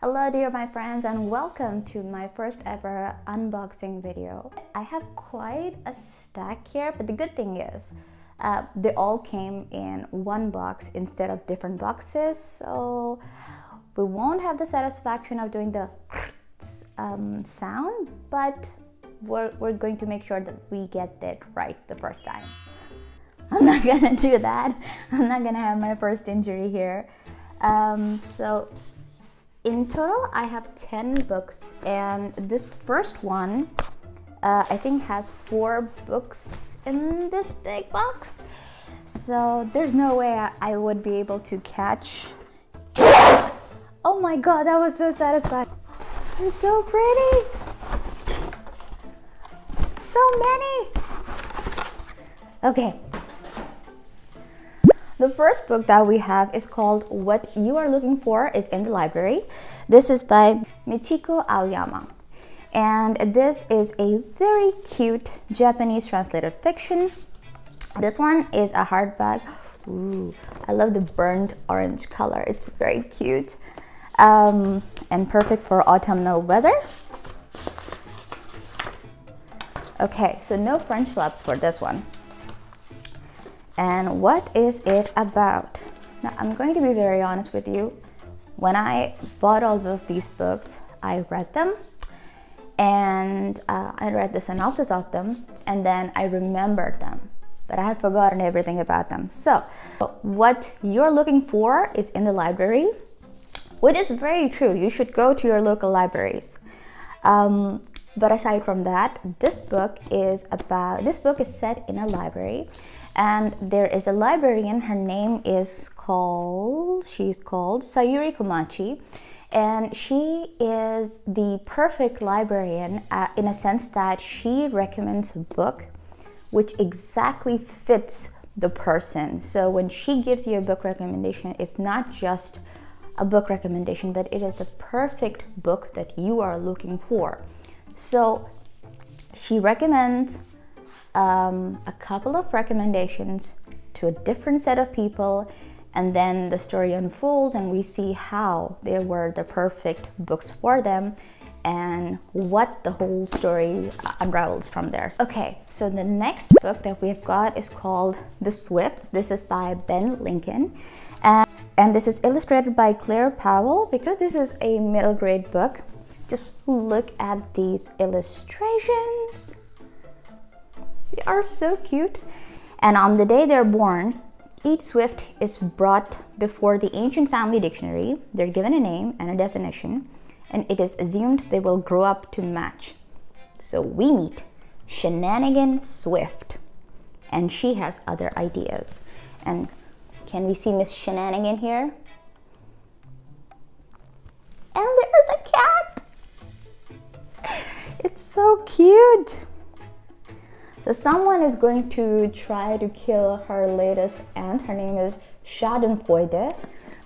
Hello dear my friends and welcome to my first ever unboxing video. I have quite a stack here but the good thing is uh, they all came in one box instead of different boxes so we won't have the satisfaction of doing the um, sound but we're, we're going to make sure that we get it right the first time. I'm not gonna do that. I'm not gonna have my first injury here. Um, so in total, I have 10 books, and this first one, uh, I think, has four books in this big box. So there's no way I, I would be able to catch. Oh my god, that was so satisfying. They're so pretty. So many. Okay, the first book that we have is called What You Are Looking For is in the Library. This is by Michiko Aoyama. And this is a very cute Japanese translated fiction. This one is a hardback. Ooh, I love the burnt orange color. It's very cute um, and perfect for autumnal weather. Okay, so no French flaps for this one. And what is it about? Now, I'm going to be very honest with you. When I bought all of these books, I read them and uh, I read the synopsis of them and then I remembered them, but I had forgotten everything about them. So, what you're looking for is in the library, which is very true. You should go to your local libraries. Um, but aside from that, this book is about this book is set in a library and there is a librarian her name is called she's called sayuri komachi. And she is the perfect librarian uh, in a sense that she recommends a book which exactly fits the person. So when she gives you a book recommendation it's not just a book recommendation but it is the perfect book that you are looking for. So she recommends um, a couple of recommendations to a different set of people and then the story unfolds and we see how they were the perfect books for them and what the whole story unravels from there. Okay, so the next book that we've got is called The Swift. This is by Beth Lincoln. And, and this is illustrated by Claire Powell because this is a middle grade book. Just look at these illustrations. They are so cute. And on the day they're born, each swift is brought before the ancient family dictionary. They're given a name and a definition, and it is assumed they will grow up to match. So we meet Shenanigan Swift, and she has other ideas. And can we see Miss Shenanigan here? And there's a cat! It's so cute! So someone is going to try to kill her latest aunt. Her name is Schadenfreude,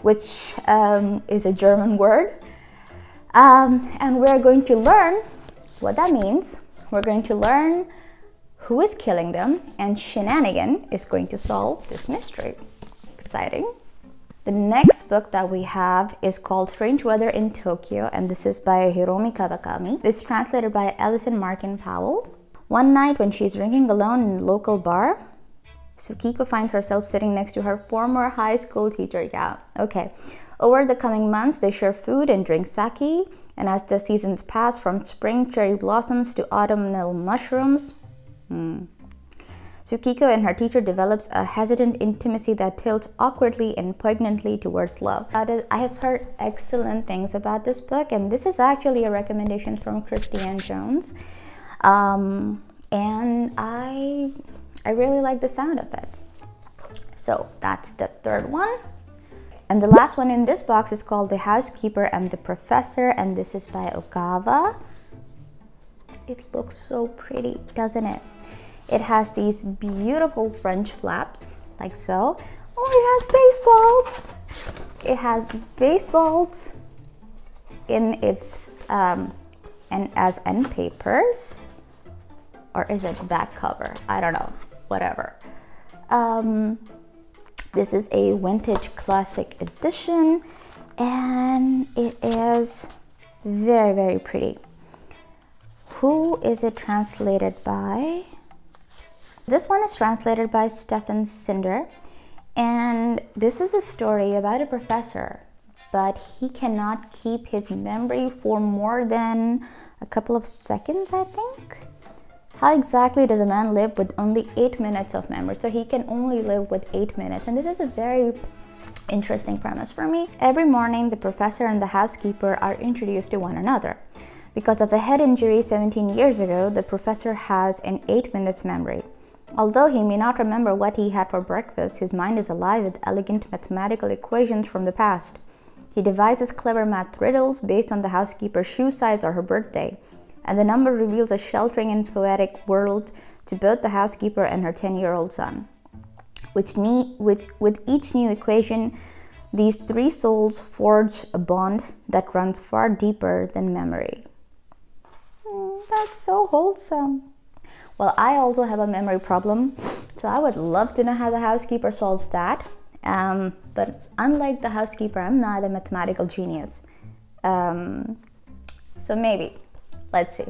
which um, is a German word. Um, and we're going to learn what that means. We're going to learn who is killing them, and Shenanigan is going to solve this mystery. Exciting. The next book that we have is called Strange Weather in Tokyo, and this is by Hiromi Kawakami. It's translated by Alison Markin Powell. One night when she's drinking alone in a local bar, Tsukiko finds herself sitting next to her former high school teacher. Yeah, okay. Over the coming months, they share food and drink sake, and as the seasons pass from spring cherry blossoms to autumnal mushrooms, hmm, Tsukiko and her teacher develops a hesitant intimacy that tilts awkwardly and poignantly towards love. I have heard excellent things about this book, and this is actually a recommendation from Christy-Anne Jones. Um, and I, I really like the sound of it. So that's the third one. And the last one in this box is called The Housekeeper and the Professor, and this is by Ogawa. It looks so pretty, doesn't it? It has these beautiful French flaps, like so. Oh, it has baseballs. It has baseballs in its um, and as end papers or is it back cover? I don't know, whatever. Um, this is a vintage classic edition and it is very, very pretty. Who is it translated by? This one is translated by Stephen Snyder, and this is a story about a professor, but he cannot keep his memory for more than a couple of seconds, I think. How exactly does a man live with only eight minutes of memory? So he can only live with eight minutes, and this is a very interesting premise for me. Every morning, the professor and the housekeeper are introduced to one another. Because of a head injury 17 years ago, the professor has an 8 minutes memory. Although he may not remember what he had for breakfast, his mind is alive with elegant mathematical equations from the past. He devises clever math riddles based on the housekeeper's shoe size or her birthday, and the number reveals a sheltering and poetic world to both the housekeeper and her 10 year old son. With, with, with each new equation, these three souls forge a bond that runs far deeper than memory. Mm, that's so wholesome. Well, I also have a memory problem, so I would love to know how the housekeeper solves that. Um, but unlike the housekeeper, I'm not a mathematical genius. Um, so maybe. Let's see.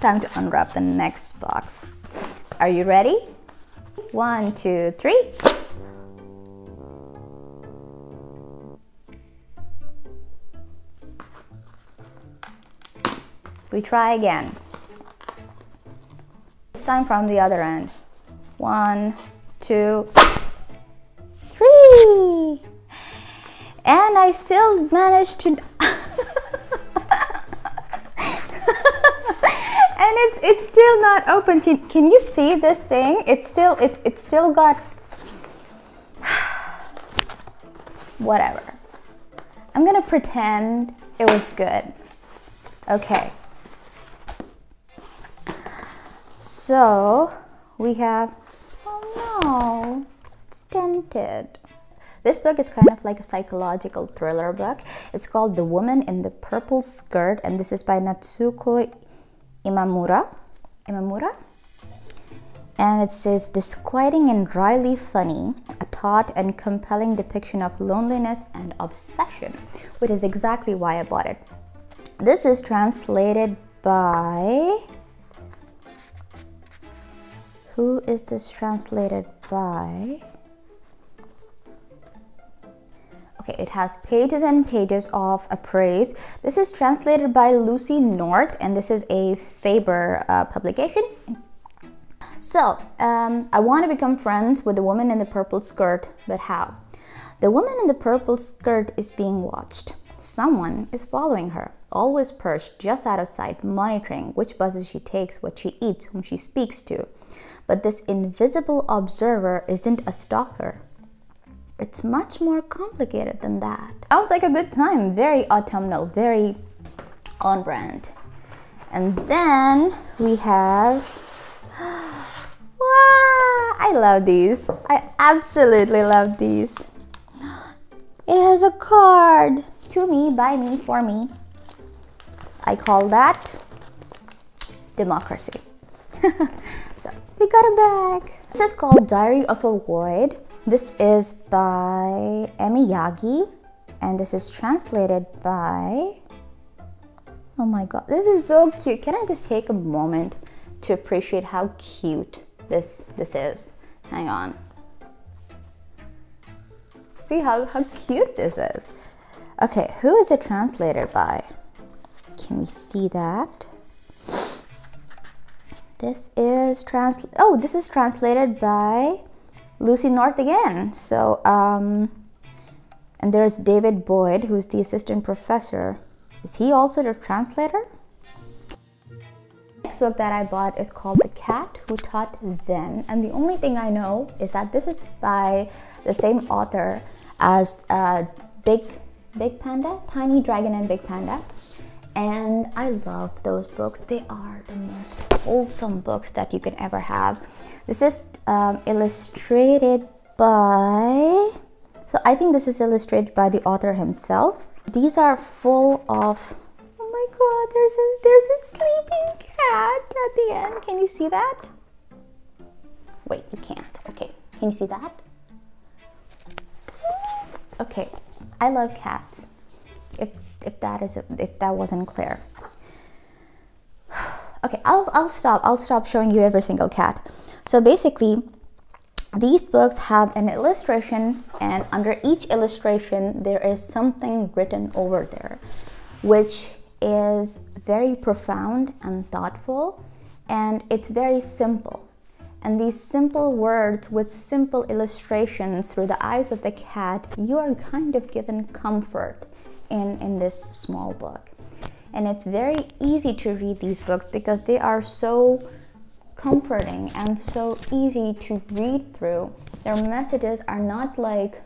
Time to unwrap the next box. Are you ready? One, two, three. We try again. This time from the other end. One, two, three. And I still managed to and it's still not open. Can, can you see this thing? It's still it's it's still got whatever. I'm gonna pretend it was good. Okay. So we have oh no, it's dented. This book is kind of like a psychological thriller book. It's called The Woman in the Purple Skirt, and this is by Natsuko Imamura. Imamura? And it says disquieting and dryly funny, a taut and compelling depiction of loneliness and obsession, which is exactly why I bought it. This is translated by. Who is this translated by? Okay, it has pages and pages of appraise. This is translated by Lucy North, and this is a Faber uh, publication. So, um, I want to become friends with the woman in the purple skirt, but how? The woman in the purple skirt is being watched. Someone is following her, always perched just out of sight, monitoring which buses she takes, what she eats, whom she speaks to. But this invisible observer isn't a stalker. It's much more complicated than that. That was like a good time, very autumnal, very on brand. And then we have, wow, I love these. I absolutely love these. It has a card to me, by me, for me. I call that democracy. so we got a bag. This is called Diary of a Void. This is by Emi Yagi and this is translated by Oh my god, this is so cute. Can I just take a moment to appreciate how cute this this is? Hang on. See how, how cute this is. Okay, who is it translated by? Can we see that? This is trans oh, this is translated by Lucy North again. So, um, and there's David Boyd, who's the assistant professor. Is he also the translator? Next book that I bought is called The Cat Who Taught Zen, and the only thing I know is that this is by the same author as uh, Big Big Panda, Tiny Dragon and Big Panda. And I love those books. They are the most wholesome books that you can ever have. This is um, illustrated by, so I think this is illustrated by the author himself. These are full of, oh my god, there's a, there's a sleeping cat at the end. Can you see that? Wait, you can't. Okay, Can you see that? Okay, I love cats. If if that is if that wasn't clear. Okay, I'll I'll stop. I'll stop showing you every single cat. So basically, these books have an illustration and under each illustration there is something written over there which is very profound and thoughtful and it's very simple and these simple words with simple illustrations through the eyes of the cat, you are kind of given comfort in, in this small book. And it's very easy to read these books because they are so comforting and so easy to read through. Their messages are not like,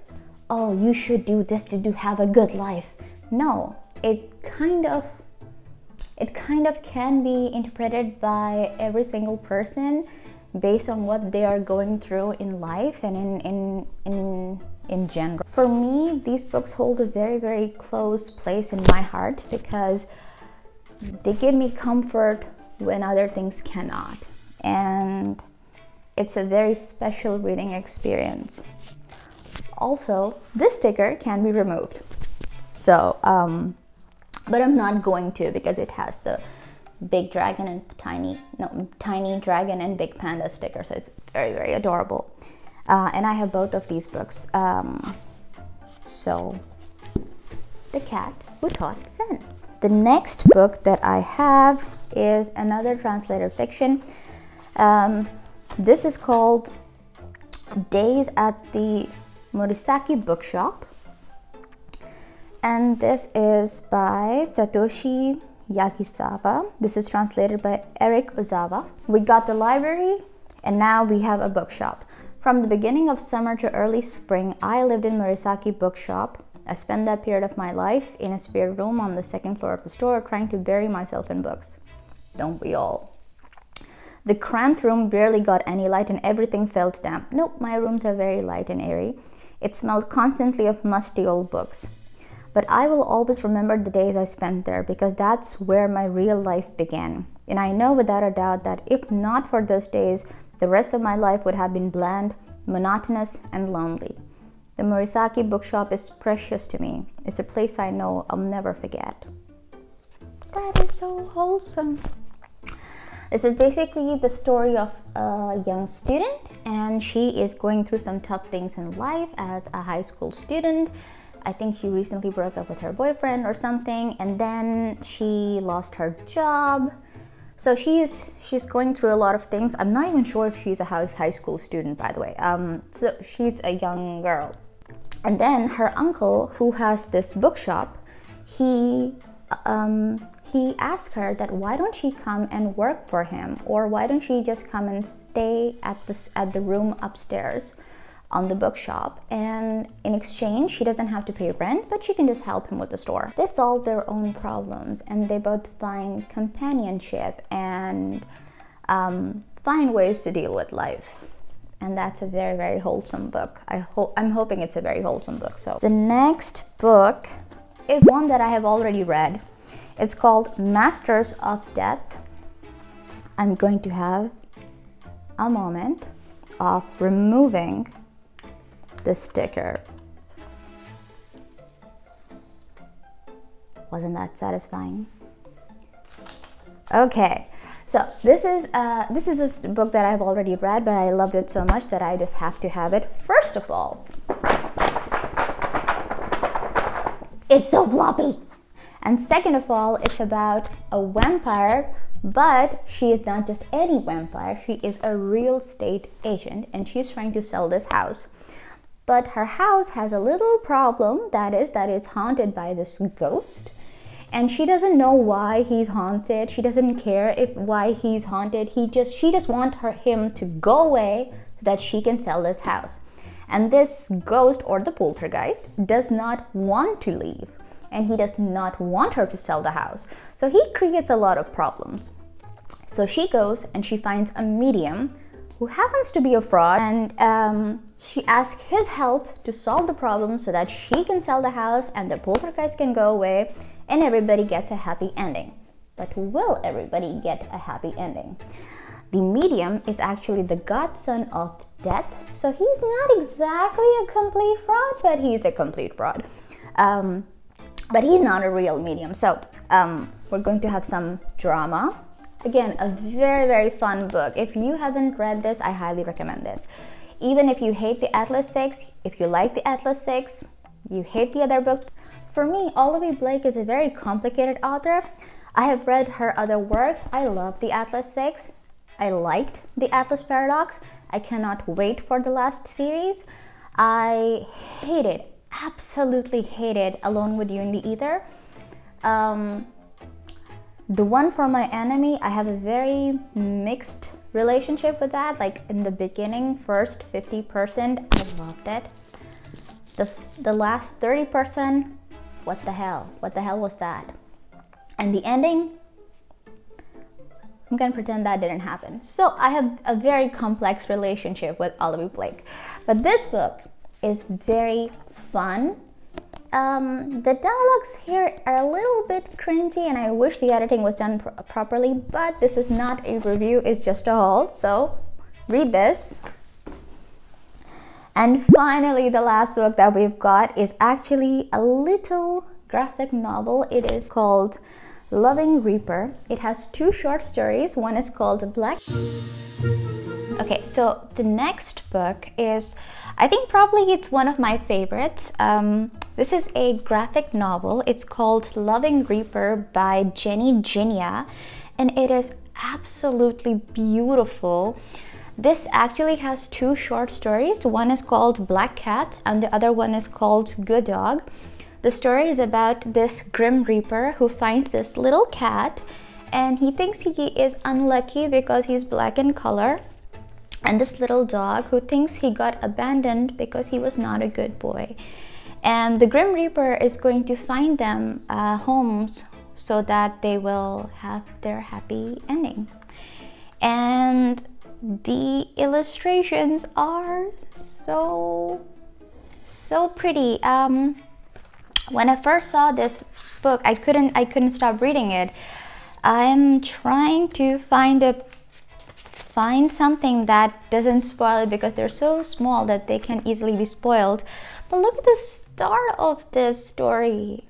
oh, you should do this to do have a good life. No, it kind of it kind of can be interpreted by every single person based on what they are going through in life and in in in in general. For me, these books hold a very very close place in my heart because they give me comfort when other things cannot. And it's a very special reading experience. Also, this sticker can be removed. So, um, but I'm not going to because it has the big dragon and tiny no tiny dragon and big panda sticker so it's very very adorable uh, and I have both of these books um, so the cat who taught Zen the next book that I have is another translator fiction um, this is called Days at the Morisaki Bookshop and this is by Satoshi Yagisawa. This is translated by Eric Ozawa. We got the library and now we have a bookshop. From the beginning of summer to early spring, I lived in Morisaki Bookshop. I spent that period of my life in a spare room on the second floor of the store trying to bury myself in books. Don't we all? The cramped room barely got any light and everything felt damp. Nope, my rooms are very light and airy. It smelled constantly of musty old books. But I will always remember the days I spent there because that's where my real life began. And I know without a doubt that if not for those days, the rest of my life would have been bland, monotonous, and lonely. The Morisaki bookshop is precious to me. It's a place I know I'll never forget. That is so wholesome. This is basically the story of a young student, and she is going through some tough things in life as a high school student. I think she recently broke up with her boyfriend or something, and then she lost her job. So she's she's going through a lot of things. I'm not even sure if she's a high school student, by the way. Um, so she's a young girl, and then her uncle, who has this bookshop, he um, he asked her that why don't she come and work for him, or why don't she just come and stay at the at the room upstairs on the bookshop and in exchange she doesn't have to pay rent but she can just help him with the store. They solve their own problems and they both find companionship and um, find ways to deal with life. And that's a very very wholesome book. I hope i'm hoping it's a very wholesome book so. The next book is one that i have already read. It's called masters of death. I'm going to have a moment of removing the sticker. Wasn't that satisfying? Okay, so this is uh, this is a book that I've already read, but I loved it so much that I just have to have it. First of all, it's so floppy. And second of all, it's about a vampire, but she is not just any vampire, she is a real estate agent and she's trying to sell this house. But her house has a little problem that is, that it's haunted by this ghost. And she doesn't know why he's haunted. She doesn't care if why he's haunted. He just she just wants her him to go away so that she can sell this house. And this ghost or the poltergeist does not want to leave and he does not want her to sell the house. So he creates a lot of problems. So she goes and she finds a medium who happens to be a fraud and um, she asks his help to solve the problem so that she can sell the house and the poltergeist can go away and everybody gets a happy ending. But will everybody get a happy ending? The medium is actually the godson of death. So he's not exactly a complete fraud, but he's a complete fraud. Um, but he's not a real medium. So um, we're going to have some drama. Again, a very, very fun book. If you haven't read this, I highly recommend this. Even if you hate the Atlas 6, if you like the Atlas 6, you hate the other books. For me, Olivie Blake is a very complicated author. I have read her other works. I love the Atlas 6. I liked the Atlas Paradox. I cannot wait for the last series. I hated, absolutely hated Alone with You in the Ether. Um, the one for my enemy, I have a very mixed relationship with that. Like in the beginning, first 50%, I loved it. The, the last 30%, what the hell? What the hell was that? And the ending, I'm gonna pretend that didn't happen. So I have a very complex relationship with Olivie Blake. But this book is very fun. Um, the dialogues here are a little bit cringy and I wish the editing was done pr properly, but this is not a review, it's just a haul. So read this. And finally, the last book that we've got is actually a little graphic novel. It is called Loving Reaper. It has two short stories. One is called Black. Okay, so the next book is, I think probably it's one of my favorites. Um, this is a graphic novel. It's called Loving Reaper by Jenny Jinya, and it is absolutely beautiful. This actually has two short stories. One is called Black Cat, and the other one is called Good Dog. The story is about this Grim Reaper who finds this little cat and he thinks he is unlucky because he's black in color. And this little dog who thinks he got abandoned because he was not a good boy. And the Grim Reaper is going to find them uh, homes so that they will have their happy ending. And the illustrations are so, so pretty. Um, when I first saw this book, I couldn't I couldn't stop reading it. I'm trying to find a find something that doesn't spoil it because they're so small that they can easily be spoiled. But look at the start of this story.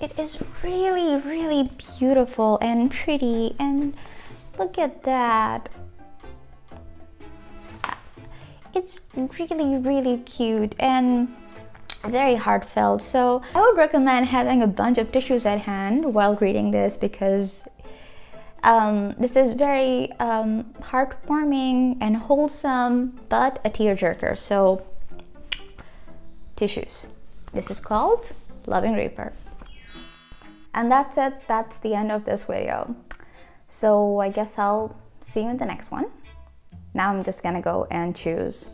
It is really, really beautiful and pretty and look at that. It's really, really cute and very heartfelt. So I would recommend having a bunch of tissues at hand while reading this because um, this is very um, heartwarming and wholesome, but a tearjerker. So tissues. This is called Loving Reaper. And that's it. That's the end of this video. So I guess I'll see you in the next one. Now I'm just gonna go and choose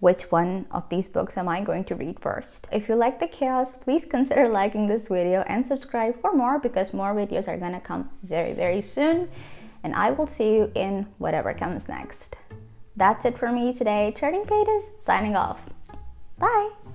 which one of these books am I going to read first. If you like the chaos, please consider liking this video and subscribe for more because more videos are gonna come very, very soon. And I will see you in whatever comes next. That's it for me today. Turning Pages signing off. Bye!